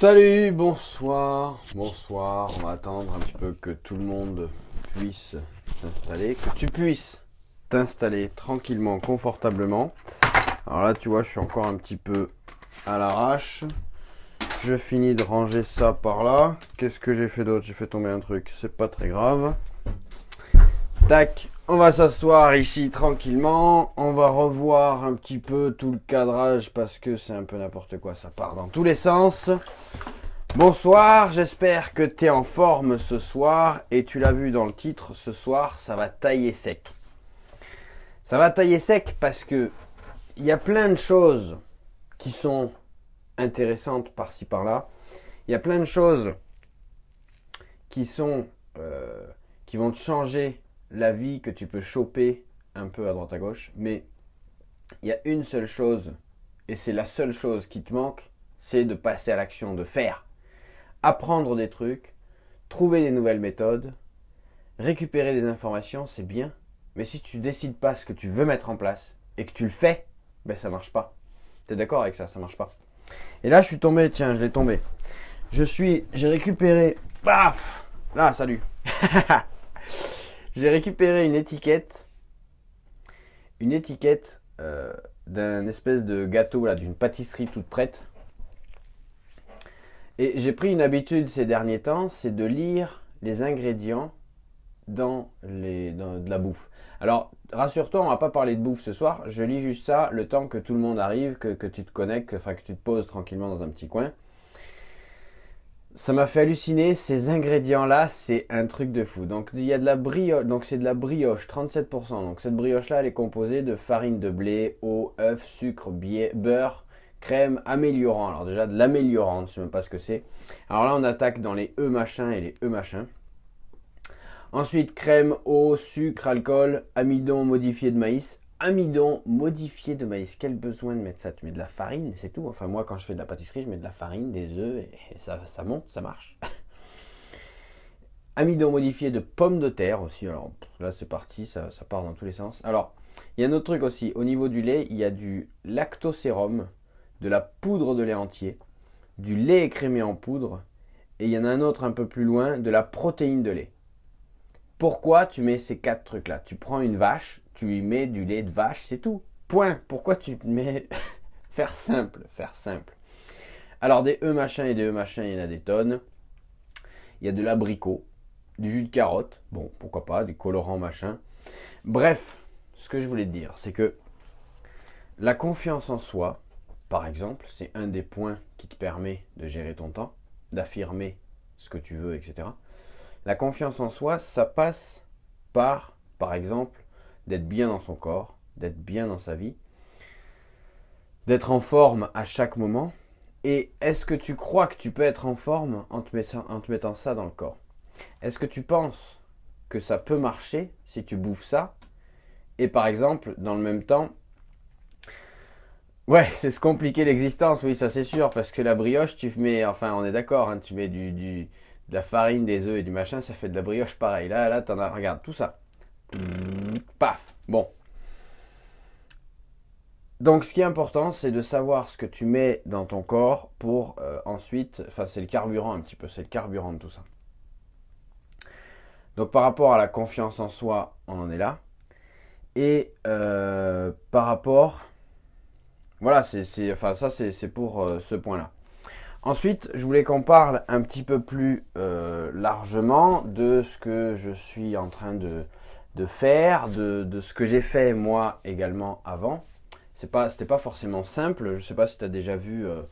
Salut, bonsoir, bonsoir. On va attendre un petit peu que tout le monde puisse s'installer, que tu puisses t'installer tranquillement, confortablement. Alors là, tu vois, je suis encore un petit peu à l'arrache. Je finis de ranger ça par là. Qu'est-ce que j'ai fait d'autre? J'ai fait tomber un truc, c'est pas très grave. Tac, on va s'asseoir ici tranquillement. On va revoir un petit peu tout le cadrage parce que c'est un peu n'importe quoi. Ça part dans tous les sens. Bonsoir, j'espère que tu es en forme ce soir. Et tu l'as vu dans le titre, ce soir, ça va tailler sec. Ça va tailler sec parce que il y a plein de choses qui sont intéressantes par-ci par-là. Il y a plein de choses qui sont euh, qui vont te changer la vie que tu peux choper un peu à droite à gauche, mais il y a une seule chose, et c'est la seule chose qui te manque, c'est de passer à l'action, de faire. Apprendre des trucs, trouver des nouvelles méthodes, récupérer des informations, c'est bien, mais si tu décides pas ce que tu veux mettre en place et que tu le fais, ben ça marche pas. Tu es d'accord avec ça, ça marche pas. Et là, je suis tombé, tiens, je l'ai tombé. Je suis, j'ai récupéré, paf, là, salut. J'ai récupéré une étiquette, une euh, d'un espèce de gâteau d'une pâtisserie toute prête. Et j'ai pris une habitude ces derniers temps, c'est de lire les ingrédients dans, de la bouffe. Alors, rassure-toi, on va pas parler de bouffe ce soir. Je lis juste ça le temps que tout le monde arrive, que, que tu te connectes, enfin que tu te poses tranquillement dans un petit coin ça m'a fait halluciner ces ingrédients là, c'est un truc de fou. Donc il y a de la brioche, donc c'est de la brioche 37%. Donc cette brioche là, elle est composée de farine de blé, eau, œuf, sucre, beurre, crème, améliorant. Alors déjà de l'améliorant, je ne sais même pas ce que c'est. Alors là on attaque dans les E machin et les E machin. Ensuite crème, eau, sucre, alcool, amidon modifié de maïs, amidon modifié de maïs. Quel besoin de mettre ça? Tu mets de la farine, c'est tout. Enfin, moi, quand je fais de la pâtisserie, je mets de la farine, des œufs, et ça, monte, ça marche. amidon modifié de pommes de terre aussi. Alors là, c'est parti, ça, ça, part dans tous les sens. Alors, il y a un autre truc aussi. Au niveau du lait, il y a du lactosérum, de la poudre de lait entier, du lait écrémé en poudre, et il y en a un autre un peu plus loin, de la protéine de lait. Pourquoi tu mets ces quatre trucs-là? Tu prends une vache, tu lui mets du lait de vache, c'est tout. Point. Pourquoi tu mets... faire simple, faire simple. Alors des E machin et des E machin, il y en a des tonnes. Il y a de l'abricot, du jus de carotte, bon, pourquoi pas, des colorants machin. Bref, ce que je voulais te dire, c'est que la confiance en soi, par exemple, c'est un des points qui te permet de gérer ton temps, d'affirmer ce que tu veux, etc. La confiance en soi, ça passe par, par exemple, d'être bien dans son corps, d'être bien dans sa vie, d'être en forme à chaque moment. Et est-ce que tu crois que tu peux être en forme en te mettant, ça dans le corps? Est-ce que tu penses que ça peut marcher si tu bouffes ça? Et par exemple, dans le même temps, ouais, c'est se compliquer l'existence, oui, ça c'est sûr, parce que la brioche, tu mets, enfin, on est d'accord, hein, tu mets de la farine, des œufs et du machin, ça fait de la brioche pareil. Là, là, t'en as, regarde, tout ça. Paf. Bon. Donc ce qui est important, c'est de savoir ce que tu mets dans ton corps pour euh, ensuite, enfin c'est le carburant un petit peu, c'est le carburant de tout ça. Donc par rapport à la confiance en soi, on en est là. Et euh, par rapport, voilà, c'est, enfin ça c'est pour euh, ce point-là. Ensuite, je voulais qu'on parle un petit peu plus largement de ce que je suis en train de, de faire, de, ce que j'ai fait moi également avant. C'est pas, c'était pas forcément simple. Je sais pas si tu as déjà vu euh,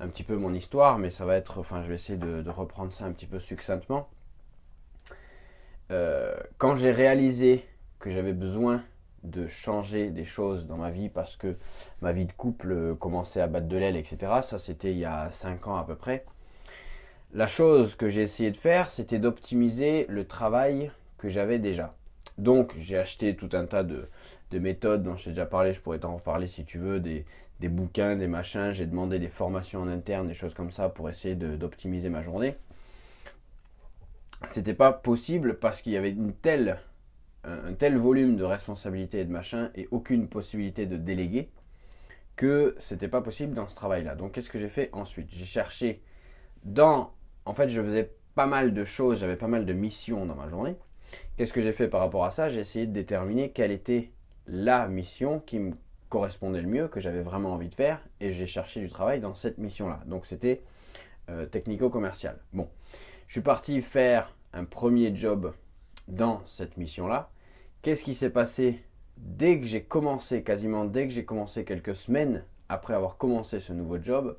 un petit peu mon histoire, mais ça va être, enfin, je vais essayer de, reprendre ça un petit peu succinctement. Euh, quand j'ai réalisé que j'avais besoin de changer des choses dans ma vie parce que ma vie de couple commençait à battre de l'aile, etc. Ça, c'était il y a 5 ans à peu près. La chose que j'ai essayé de faire, c'était d'optimiser le travail que j'avais déjà. Donc j'ai acheté tout un tas de, méthodes dont j'ai déjà parlé, je pourrais t'en reparler si tu veux, des, bouquins, des machins, j'ai demandé des formations en interne, des choses comme ça pour essayer d'optimiser ma journée. C'était pas possible parce qu'il y avait un, tel volume de responsabilités et de machins et aucune possibilité de déléguer que c'était pas possible dans ce travail-là. Donc qu'est-ce que j'ai fait ensuite? J'ai cherché dans, en fait, je faisais pas mal de choses, j'avais pas mal de missions dans ma journée. Qu'est-ce que j'ai fait par rapport à ça? J'ai essayé de déterminer quelle était la mission qui me correspondait le mieux, que j'avais vraiment envie de faire, et j'ai cherché du travail dans cette mission-là. Donc c'était euh, technico-commercial. Bon, je suis parti faire un premier job dans cette mission-là. Qu'est-ce qui s'est passé dès que j'ai commencé, quasiment dès que j'ai commencé quelques semaines après avoir commencé ce nouveau job,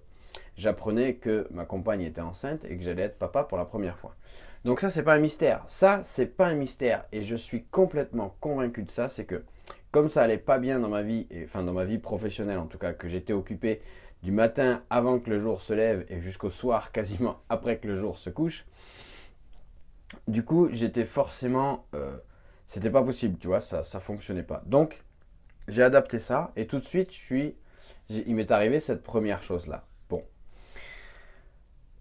j'apprenais que ma compagne était enceinte et que j'allais être papa pour la première fois. Donc ça, c'est pas un mystère. Ça, c'est pas un mystère. Et je suis complètement convaincu de ça. C'est que comme ça allait pas bien dans ma vie, et, enfin dans ma vie professionnelle en tout cas, que j'étais occupé du matin avant que le jour se lève et jusqu'au soir quasiment après que le jour se couche, du coup, j'étais forcément... Euh, c'était pas possible, tu vois, ça ne fonctionnait pas. Donc, j'ai adapté ça et tout de suite, il m'est arrivé cette première chose-là.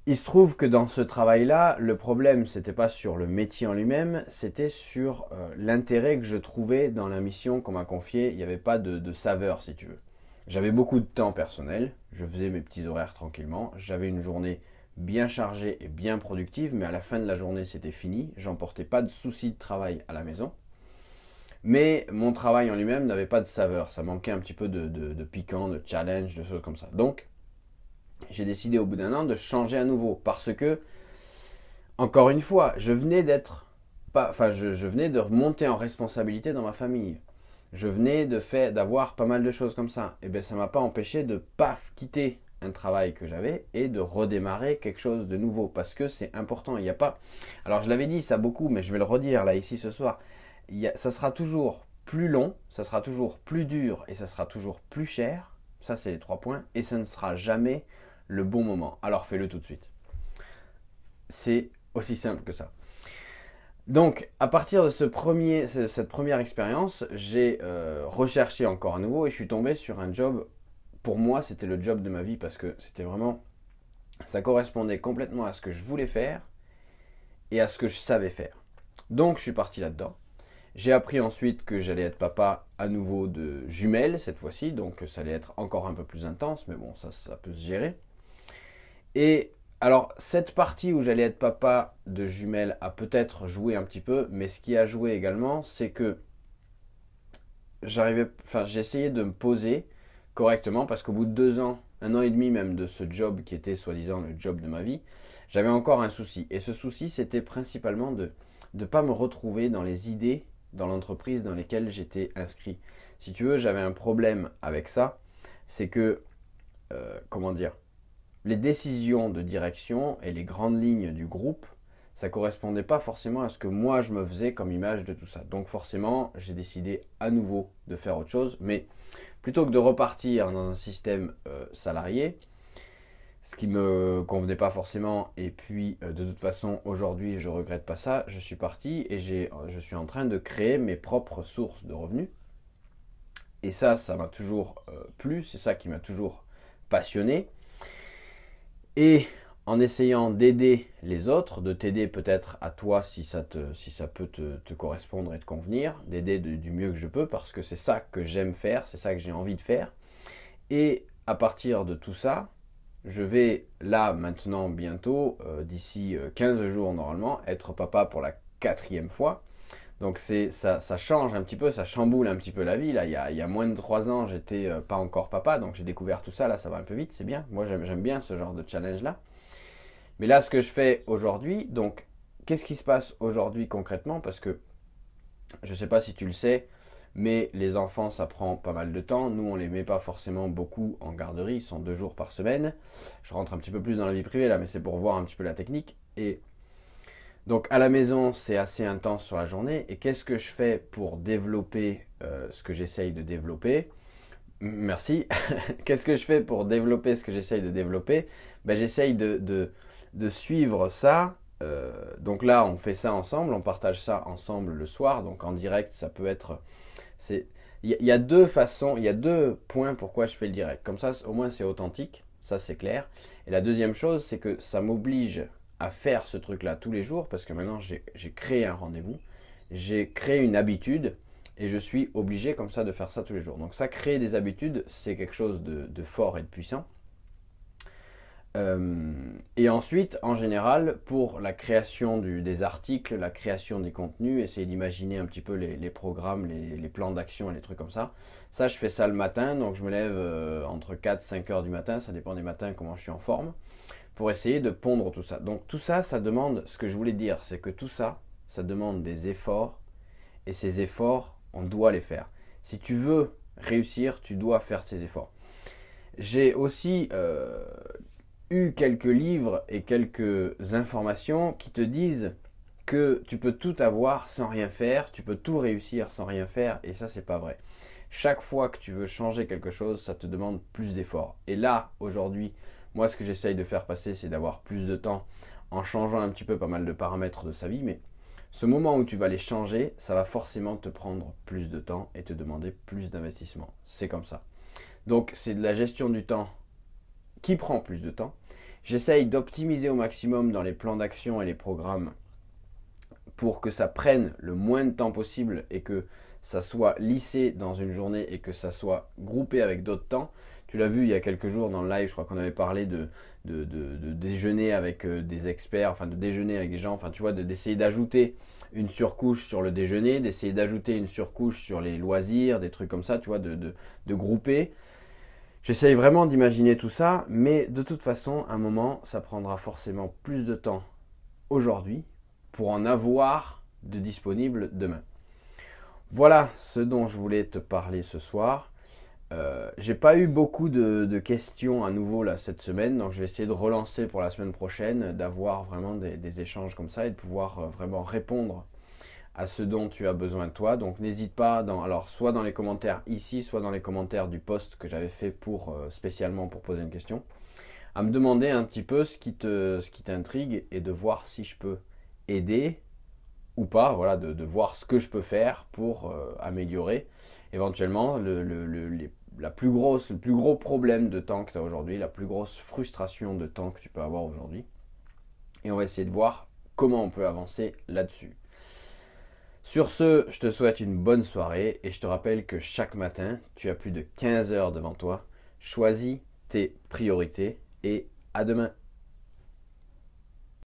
Il se trouve que dans ce travail-là, le problème, c'était pas sur le métier en lui-même, c'était sur euh, l'intérêt que je trouvais dans la mission qu'on m'a confiée. Il n'y avait pas de, de saveur, si tu veux. J'avais beaucoup de temps personnel, je faisais mes petits horaires tranquillement, j'avais une journée bien chargée et bien productive, mais à la fin de la journée, c'était fini. J'emportais pas de soucis de travail à la maison. Mais mon travail en lui-même n'avait pas de saveur. Ça manquait un petit peu de, piquant, de challenge, de choses comme ça. Donc, j'ai décidé au bout d'un an de changer à nouveau. Parce que, encore une fois, je venais d'être. Enfin, je, je, venais de remonter en responsabilité dans ma famille. Je venais de faire, d'avoir pas mal de choses comme ça. Et bien, ça m'a pas empêché de paf quitter un travail que j'avais et de redémarrer quelque chose de nouveau parce que c'est important. Il n'y a pas. Alors je l'avais dit ça beaucoup, mais je vais le redire là ici ce soir. Ça sera toujours plus long, ça sera toujours plus dur et ça sera toujours plus cher. Ça c'est les trois points et ce ne sera jamais le bon moment. Alors fais-le tout de suite. C'est aussi simple que ça. Donc, à partir de ce premier, cette première expérience, j'ai euh, recherché encore à nouveau et je suis tombé sur un job pour moi, c'était le job de ma vie parce que c'était vraiment. Ça correspondait complètement à ce que je voulais faire et à ce que je savais faire. Donc, je suis parti là-dedans. J'ai appris ensuite que j'allais être papa à nouveau de jumelles cette fois-ci, donc ça allait être encore un peu plus intense, mais bon, ça, ça peut se gérer. Et alors, cette partie où j'allais être papa de jumelles a peut-être joué un petit peu, mais ce qui a joué également, c'est que j'arrivais, enfin, essayé de me poser correctement parce qu'au bout de deux ans, un an et demi même de ce job qui était soi-disant le job de ma vie, j'avais encore un souci. Et ce souci, c'était principalement de ne pas me retrouver dans les idées dans l'entreprise dans lesquelles j'étais inscrit. Si tu veux, j'avais un problème avec ça, c'est que, euh, comment dire, les décisions de direction et les grandes lignes du groupe, ça correspondait pas forcément à ce que moi je me faisais comme image de tout ça. Donc forcément, j'ai décidé à nouveau de faire autre chose, mais plutôt que de repartir dans un système euh, salarié, ce qui me convenait pas forcément, et puis euh, de toute façon aujourd'hui je regrette pas ça, je suis parti et j'ai, je suis en train de créer mes propres sources de revenus. Et ça, ça m'a toujours euh, plu, c'est ça qui m'a toujours passionné. Et en essayant d'aider les autres, de t'aider peut-être à toi si ça, peut te, correspondre et te convenir, d'aider du mieux que je peux parce que c'est ça que j'aime faire, c'est ça que j'ai envie de faire. Et à partir de tout ça, je vais là maintenant bientôt, euh, d'ici 15 euh, jours normalement, être papa pour la quatrième fois. Donc ça, change un petit peu, ça chamboule un petit peu la vie. Là, il y a, il y a moins de 3 ans, j'étais euh, pas encore papa, donc j'ai découvert tout ça. Là, ça va un peu vite, c'est bien. Moi, j'aime bien ce genre de challenge là. Mais là, ce que je fais aujourd'hui, donc, qu'est-ce qui se passe aujourd'hui concrètement? Parce que je ne sais pas si tu le sais, mais les enfants, ça prend pas mal de temps. Nous, on les met pas forcément beaucoup en garderie, ils sont deux jours par semaine. Je rentre un petit peu plus dans la vie privée là, mais c'est pour voir un petit peu la technique. Et donc à la maison, c'est assez intense sur la journée. Et qu'est-ce que je fais pour développer euh, ce que j'essaye de développer? Merci. qu'est-ce que je fais pour développer ce que j'essaye de développer? Ben, J'essaye de, suivre ça. Euh, donc là, on fait ça ensemble, on partage ça ensemble le soir. Donc en direct, ça peut être. Il y, a deux façons, il y a deux points pourquoi je fais le direct. Comme ça, au moins c'est authentique, ça c'est clair. Et la deuxième chose, c'est que ça m'oblige à faire ce truc-là tous les jours parce que maintenant j'ai créé un rendez-vous, j'ai créé une habitude et je suis obligé comme ça de faire ça tous les jours. Donc ça, créer des habitudes, c'est quelque chose de fort et de puissant. Euh, et ensuite, en général, pour la création des articles, la création des contenus, essayer d'imaginer un petit peu les, programmes, les, plans d'action et les trucs comme ça. Ça, je fais ça le matin, donc je me lève euh, entre 4 5 heures du matin, ça dépend des matins comment je suis en forme, pour essayer de pondre tout ça. Donc tout ça, ça demande, ce que je voulais dire, c'est que tout ça, ça demande des efforts, et ces efforts, on doit les faire. Si tu veux réussir, tu dois faire ces efforts. J'ai aussi euh, eu quelques livres et quelques informations qui te disent que tu peux tout avoir sans rien faire, tu peux tout réussir sans rien faire, et ça c'est pas vrai. Chaque fois que tu veux changer quelque chose, ça te demande plus d'efforts. Et là, aujourd'hui, moi ce que j'essaye de faire passer, c'est d'avoir plus de temps en changeant un petit peu pas mal de paramètres de sa vie, mais ce moment où tu vas les changer, ça va forcément te prendre plus de temps et te demander plus d'investissement. C'est comme ça. Donc c'est de la gestion du temps qui prend plus de temps. J'essaye d'optimiser au maximum dans les plans d'action et les programmes pour que ça prenne le moins de temps possible et que ça soit lissé dans une journée et que ça soit groupé avec d'autres temps. Tu l'as vu il y a quelques jours dans le live, je crois qu'on avait parlé de, déjeuner avec euh, des experts, enfin de déjeuner avec des gens, enfin tu vois, d'essayer d'ajouter une surcouche sur le déjeuner, d'essayer d'ajouter une surcouche sur les loisirs, des trucs comme ça, tu vois, de, grouper. J'essaye vraiment d'imaginer tout ça, mais de toute façon, un moment, ça prendra forcément plus de temps aujourd'hui pour en avoir de disponible demain. Voilà ce dont je voulais te parler ce soir. Euh, j'ai pas eu beaucoup de, questions à nouveau là cette semaine, donc je vais essayer de relancer pour la semaine prochaine, d'avoir vraiment des, échanges comme ça et de pouvoir euh, vraiment répondre à ce dont tu as besoin de toi. Donc n'hésite pas, dans, alors soit dans les commentaires ici, soit dans les commentaires du post que j'avais fait pour euh, spécialement pour poser une question, à me demander un petit peu ce qui te, ce qui t'intrigue et de voir si je peux aider ou pas, voilà, de, voir ce que je peux faire pour euh, améliorer éventuellement le, plus le plus gros problème de temps que tu as aujourd'hui, la plus grosse frustration de temps que tu peux avoir aujourd'hui. Et on va essayer de voir comment on peut avancer là-dessus. Sur ce, je te souhaite une bonne soirée et je te rappelle que chaque matin, tu as plus de 15 heures devant toi. Choisis tes priorités et à demain.